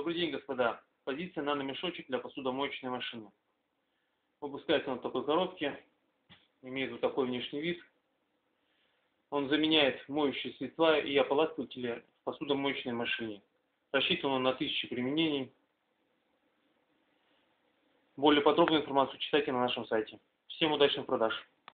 Добрый день, господа. Позиция наномешочек для посудомоечной машины. Выпускается он в такой коробке. Имеет вот такой внешний вид. Он заменяет моющие средства и ополаскиватели в посудомоечной машине. Рассчитан он на тысячи применений. Более подробную информацию читайте на нашем сайте. Всем удачных продаж!